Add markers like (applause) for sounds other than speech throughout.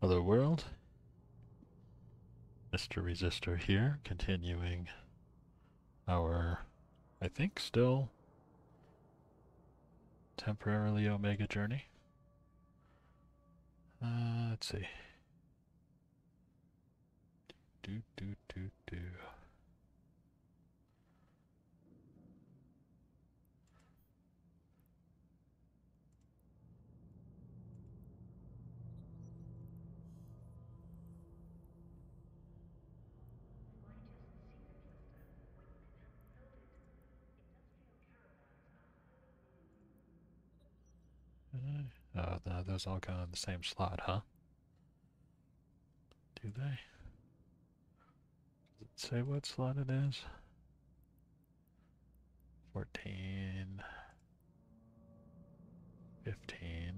Hello world. Mr. Resistor here, continuing our, I think still temporarily Omega journey. Uh, let's see. Do, do, do, do. Oh, those all go in the same slot, huh? Do they? Does it say what slot it is? 14, 15.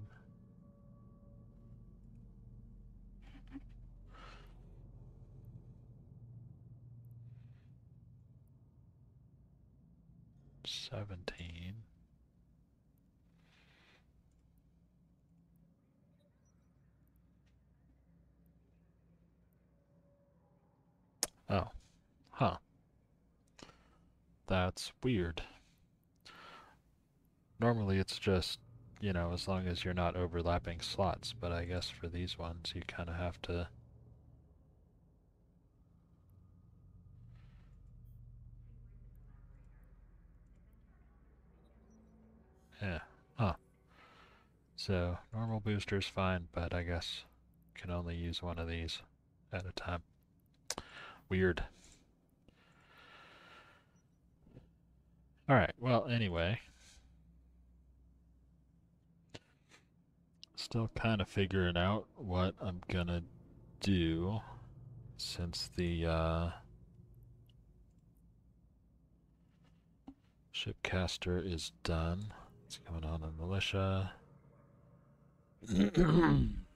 Seventeen. Oh. Huh. That's weird. Normally it's just, you know, as long as you're not overlapping slots, but I guess for these ones you kind of have to Yeah. Huh. So, normal booster's fine, but I guess can only use one of these at a time. Weird. Alright, well, anyway. Still kind of figuring out what I'm gonna do since the uh, shipcaster is done. What's going on in militia? (clears throat)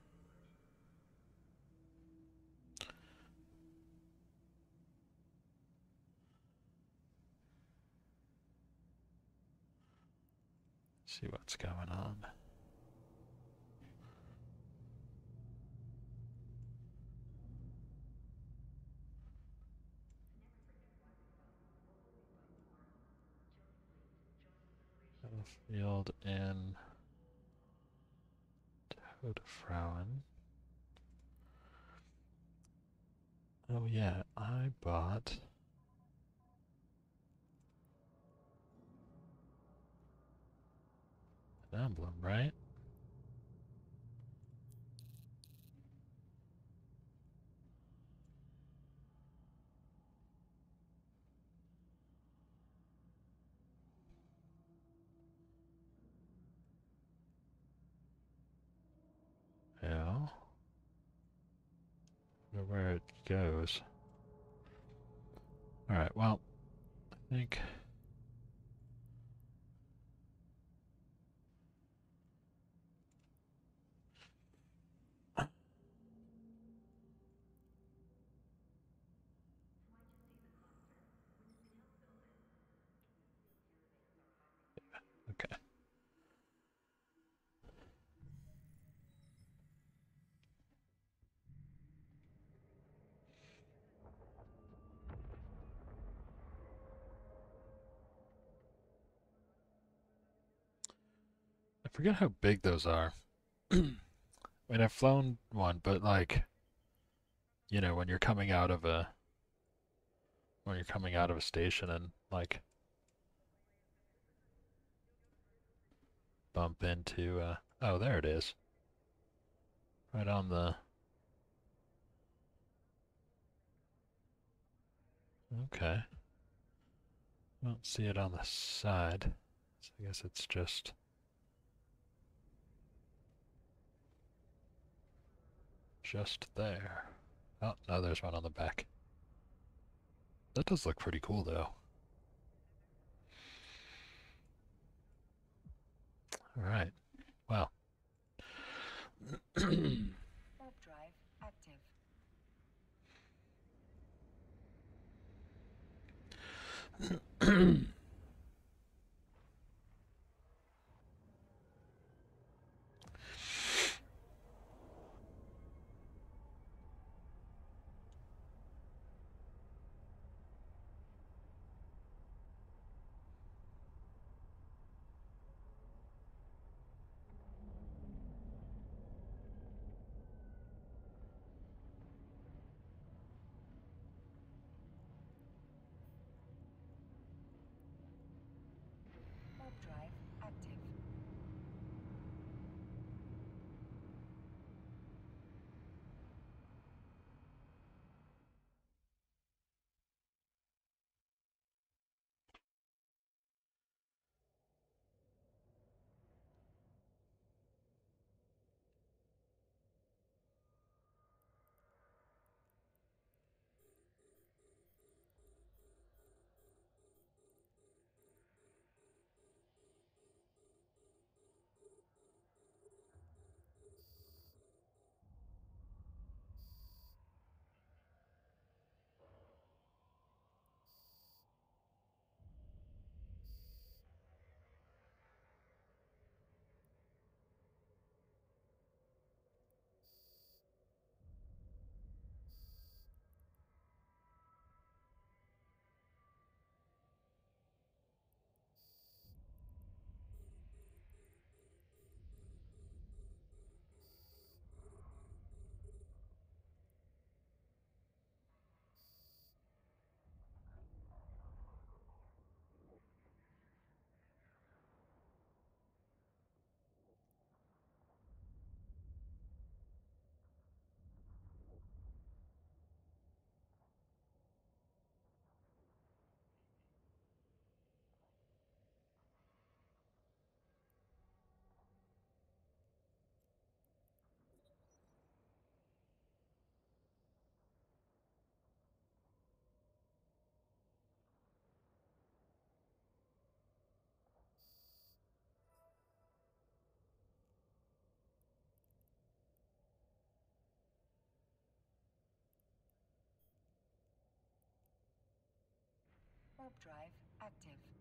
See what's going on. Field in Todefrauen. Oh yeah, I bought emblem, right? Yeah. Wonder where it goes. Alright, well, I think... Okay. I forget how big those are. I mean, I've flown one, but like, you know, when you're coming out of a when you're coming out of a station and like bump into uh oh, there it is. Right on the Okay. Don't see it on the side. So I guess it's just just there. Oh, no, there's one on the back. That does look pretty cool, though. All right. Wow. Warp drive active. (clears throat) Warp drive active.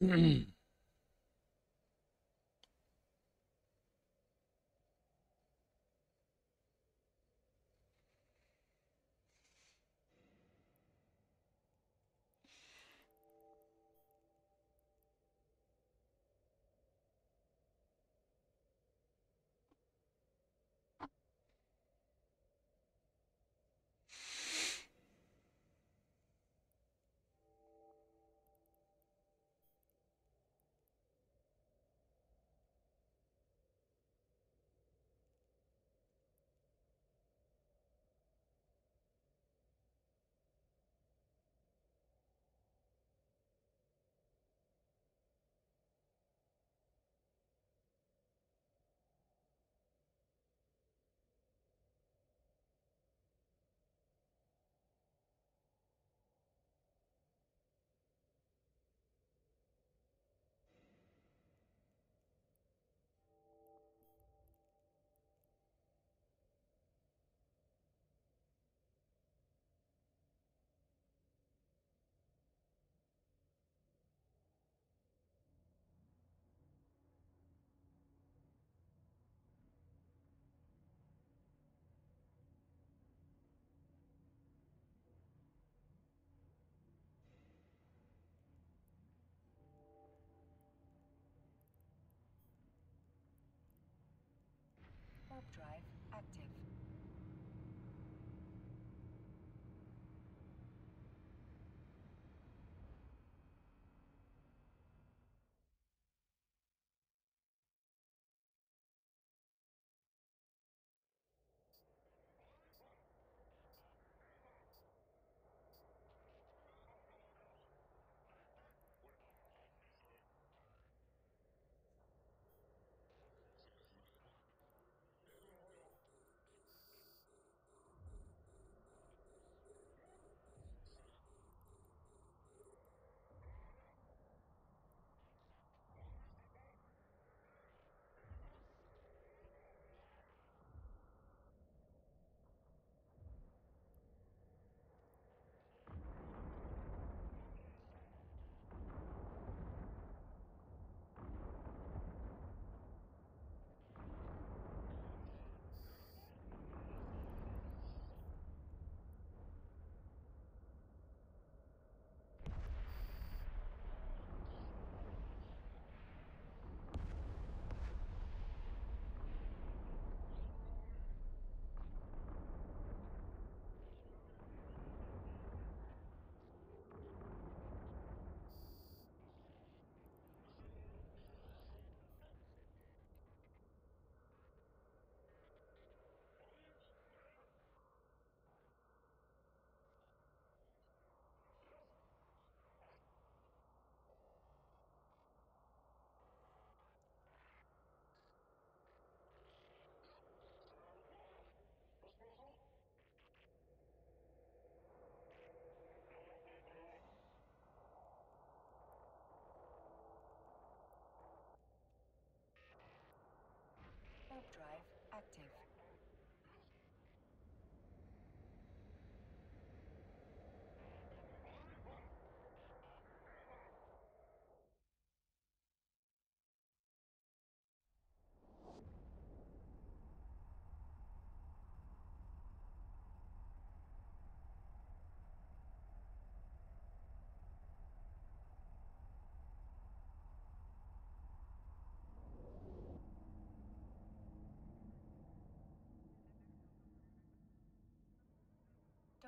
Warp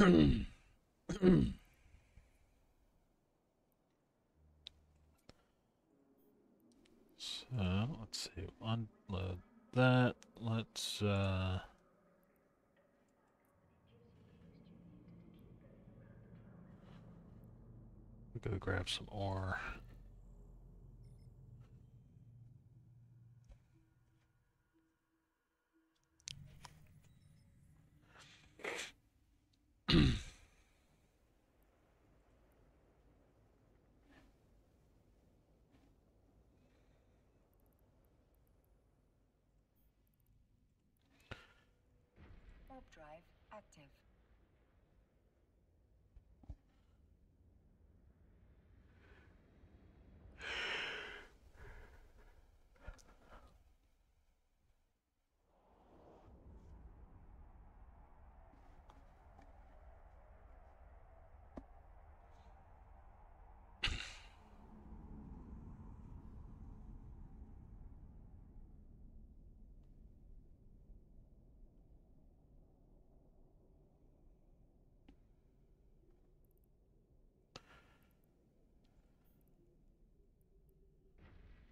so let's see. Unload that. Let's uh go grab some ore. Warp drive active.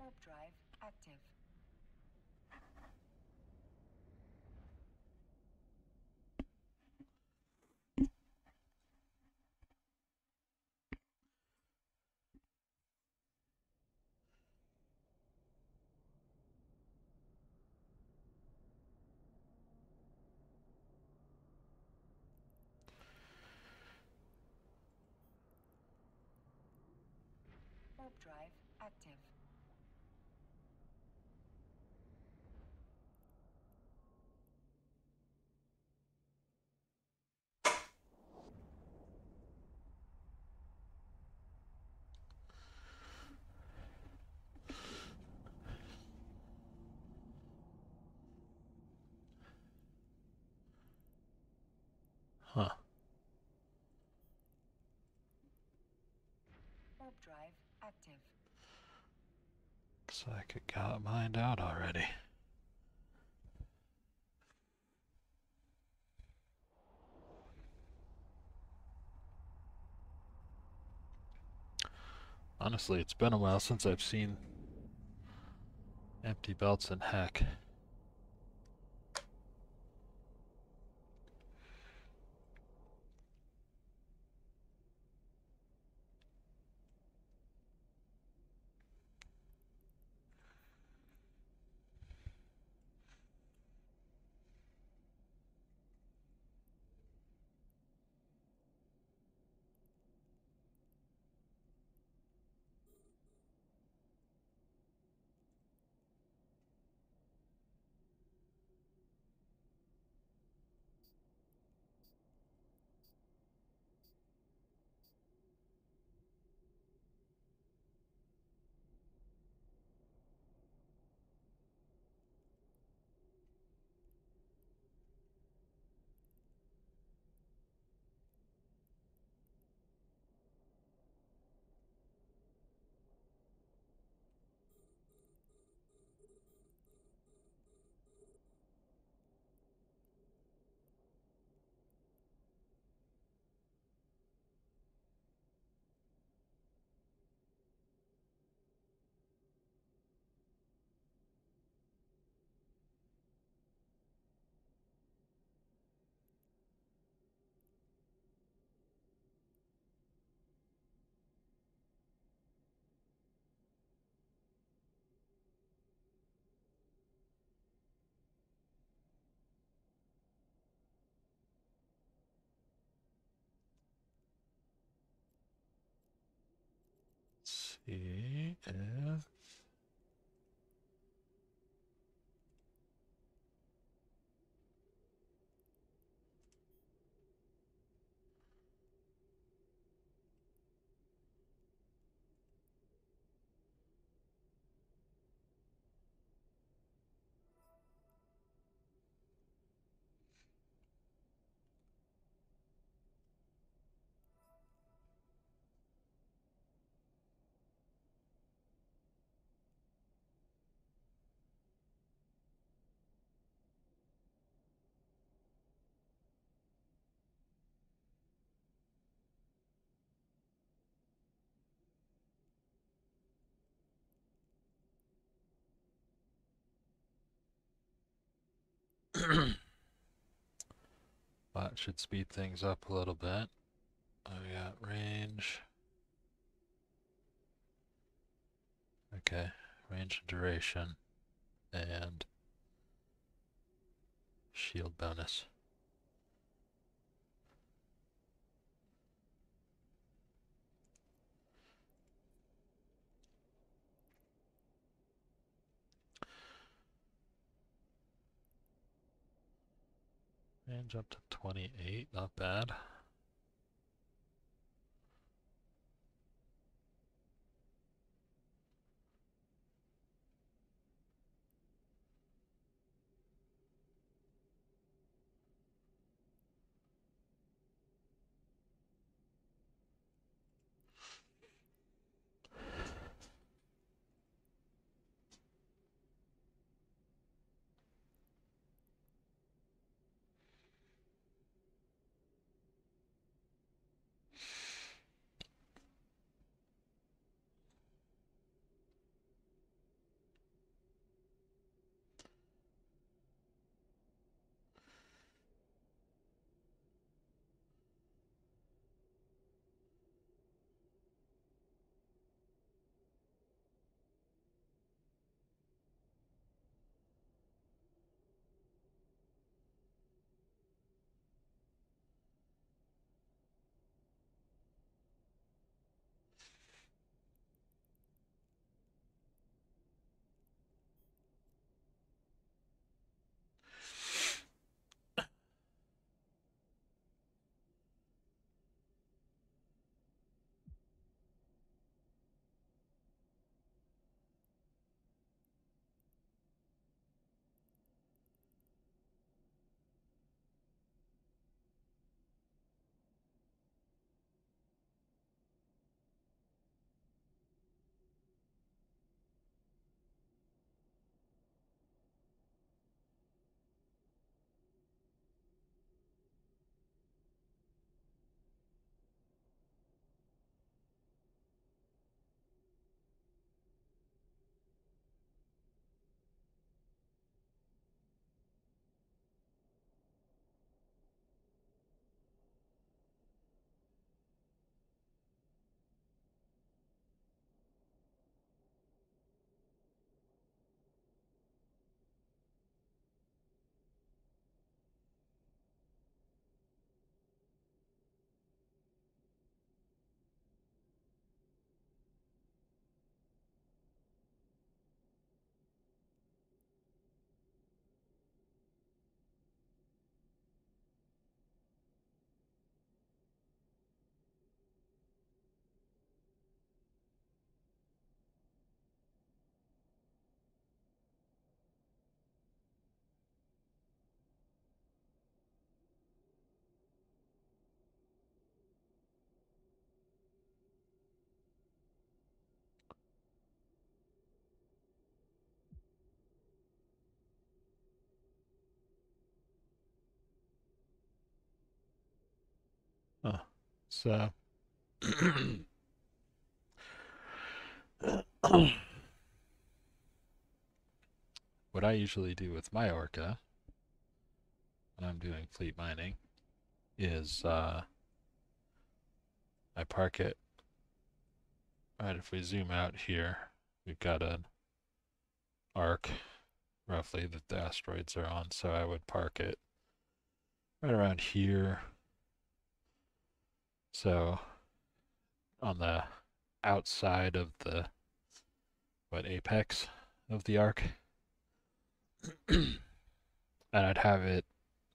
Warp drive active. Drive active. Huh. Warp drive active. Looks like it got mined out already. Honestly, it's been a while since I've seen empty belts in Hek. Let's see Should speed things up a little bit. Oh, I got range. Okay, range and duration. And shield bonus. Range jump to 28, not bad. So, (coughs) what I usually do with my orca when I'm doing fleet mining is uh, I park it. Right, if we zoom out here, we've got an arc roughly that the asteroids are on, so I would park it right around here. So on the outside of the what apex of the arc. (clears throat) and I'd have it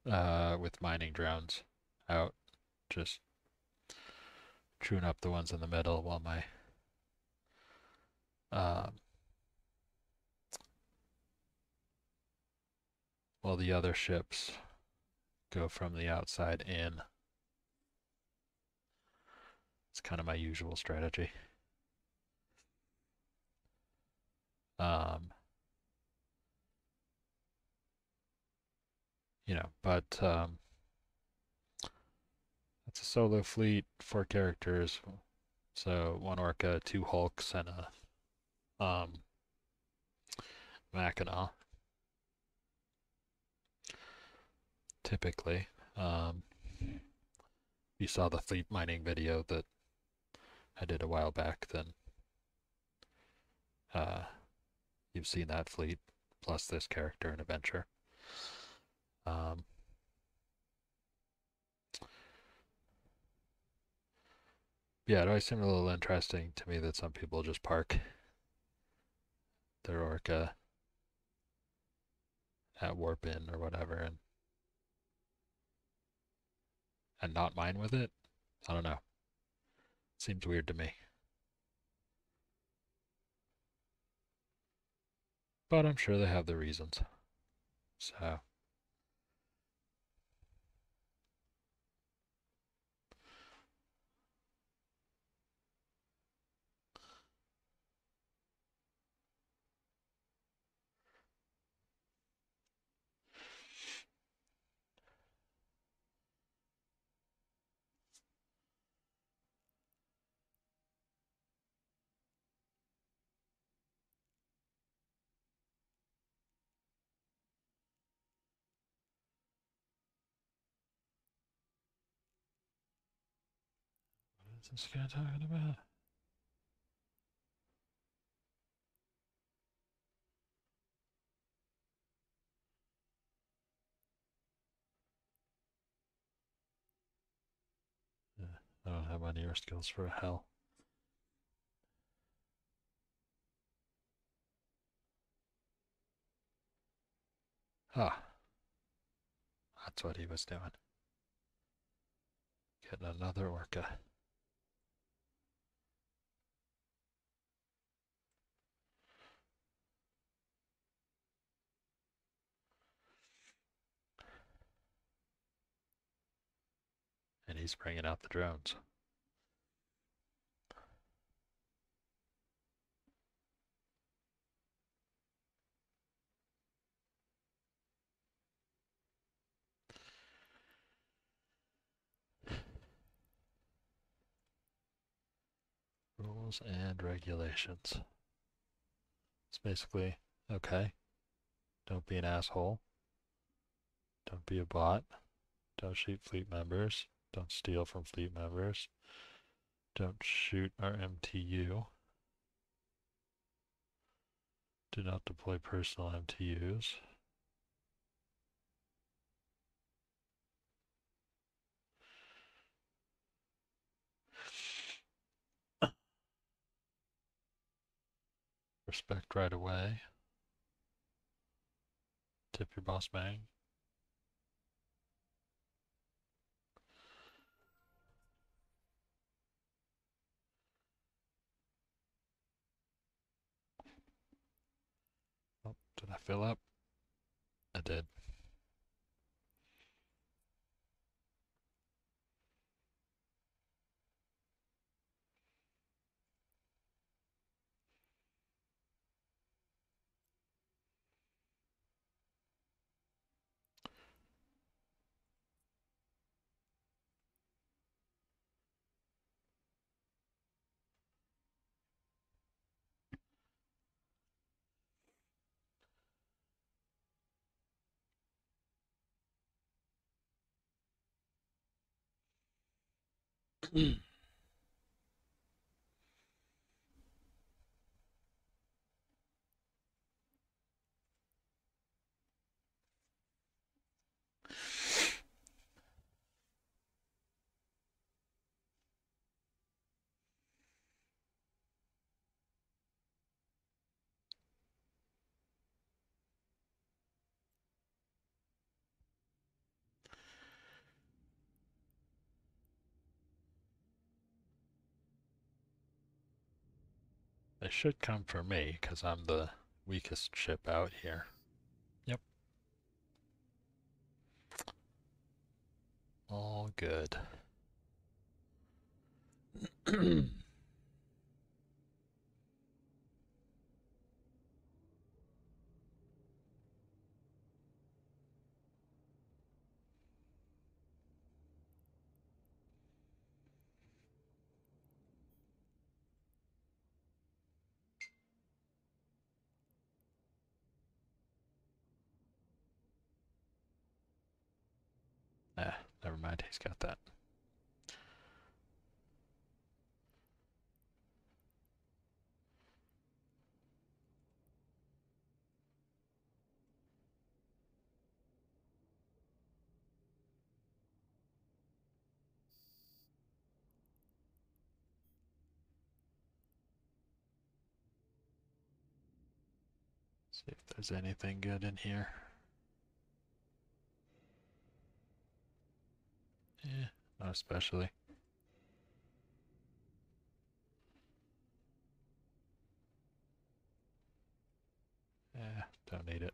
uh, with mining drones out, just chewing up the ones in the middle while my um, while the other ships go from the outside in. It's kind of my usual strategy. Um, you know, but um, it's a solo fleet, four characters, so one orca, two hulks, and a um, Mackinaw. Typically, um, you saw the fleet mining video that I did a while back, then uh, you've seen that fleet plus this character in Adventure. Um, yeah, it always seemed a little interesting to me that some people just park their orca at warp in or whatever and and not mine with it. I don't know. Seems weird to me. But I'm sure they have their reasons. So what is this guy talking about? I don't have any near skills for hell. Ah, that's what he was doing. Getting another orca. And he's bringing out the drones. Rules and regulations. It's basically okay. Don't be an asshole. Don't be a bot. Don't shoot fleet members. Don't steal from fleet members. Don't shoot our MTU. Do not deploy personal MTUs. Respect right away. Tip your boss bang. I fill up? I did. Mm. They should come for me because I'm the weakest ship out here. Yep. All good. (clears throat) Never mind, he's got that. See if there's anything good in here. Not especially. Yeah, don't need it.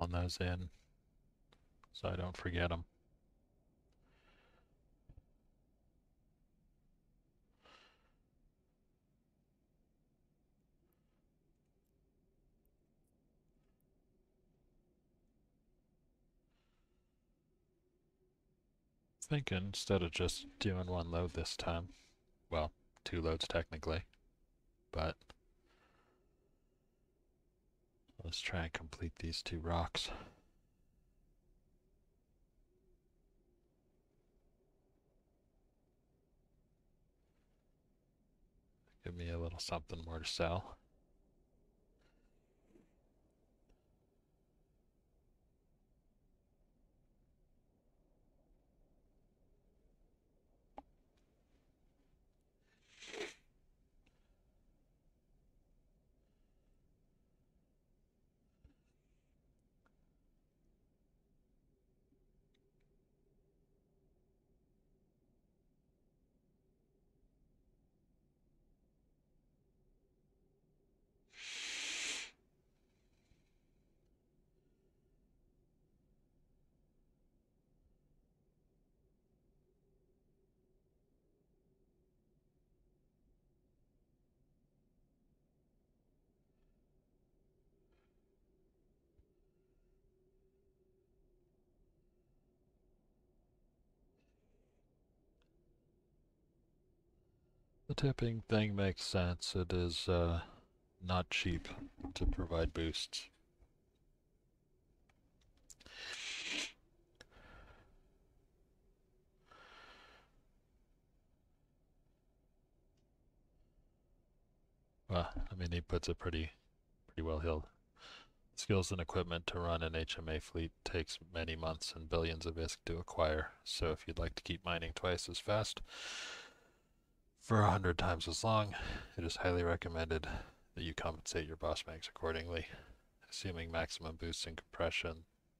on those in so I don't forget them. Thinking instead of just doing one load this time, well, two loads technically, but let's try and complete these two rocks. Give me a little something more to sell. The tipping thing makes sense. It is uh, not cheap to provide boosts. Well, I mean, he puts it pretty, pretty well healed. Skills and equipment to run an HMA fleet takes many months and billions of ISK to acquire. So if you'd like to keep mining twice as fast, for a hundred times as long, it is highly recommended that you compensate your boss mags accordingly. Assuming maximum boosts in compression,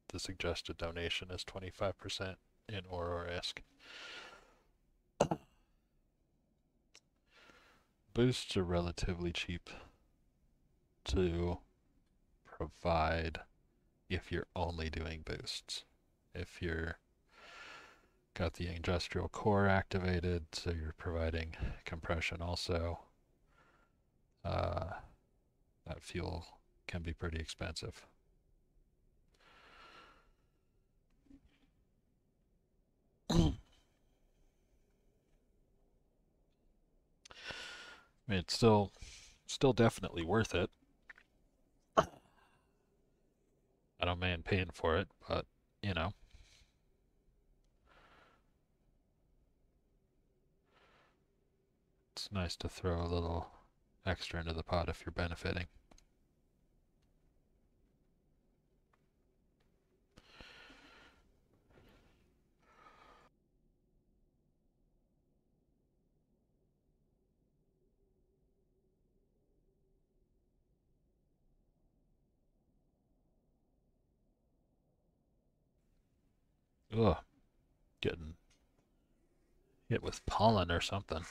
the suggested donation is 25% in or ISK. (coughs) Boosts are relatively cheap to provide if you're only doing boosts. If you're Got the industrial core activated, so you're providing compression also. Uh, that fuel can be pretty expensive. I mean, it's still, still definitely worth it. I don't mind paying for it, but you know. It's nice to throw a little extra into the pot if you're benefiting. Ugh, getting hit with pollen or something.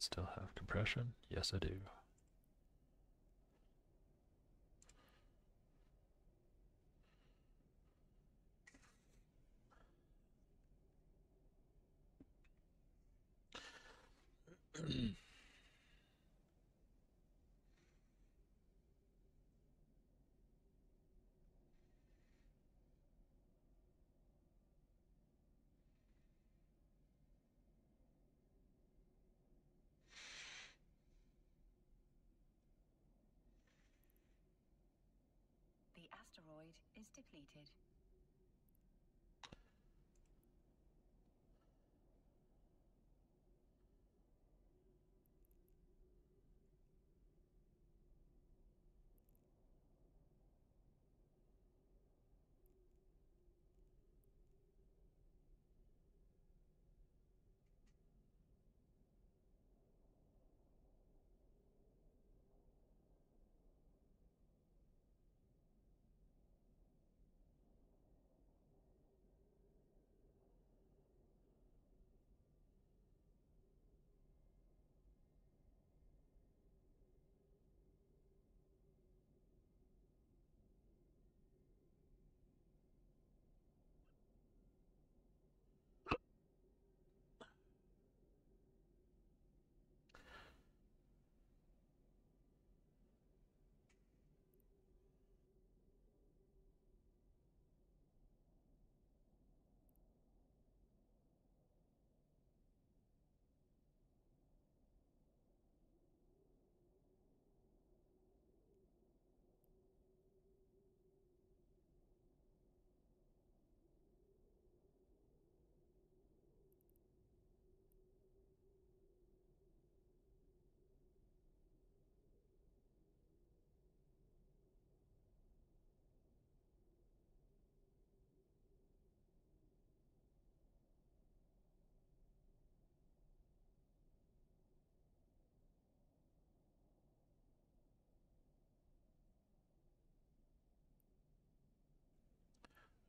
Still have compression? Yes, I do. The asteroid is depleted.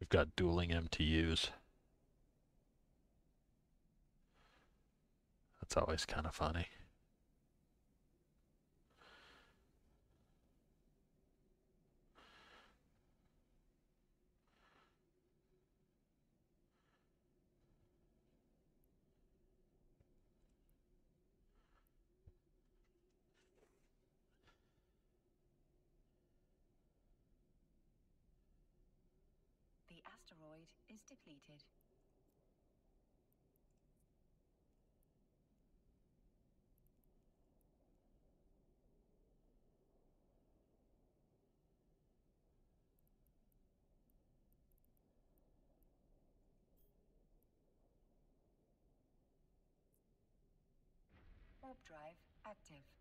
We've got dueling MTUs. That's always kind of funny. Depleted. Drive active.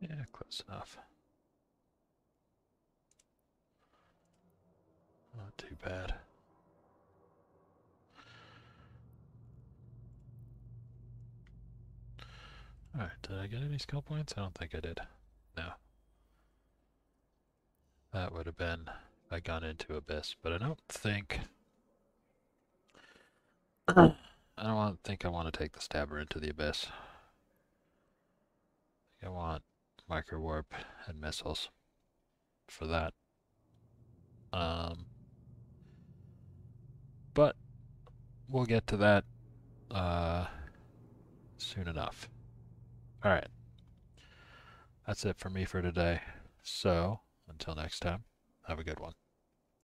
Yeah, close enough. Not too bad. Alright, did I get any skill points? I don't think I did. No. that would have been if I'd gone into Abyss, but I don't think. I don't want, think I want to take the Stabber into the Abyss. I want Micro Warp and missiles for that. Um, but we'll get to that uh, soon enough. All right. That's it for me for today. So, until next time, have a good one.